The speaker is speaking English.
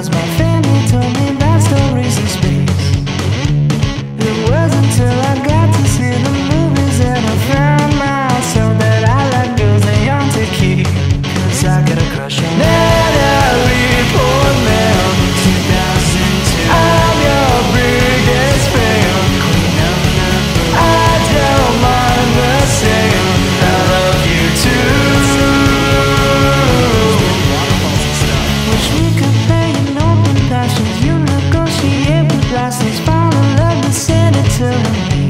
feels my love the senator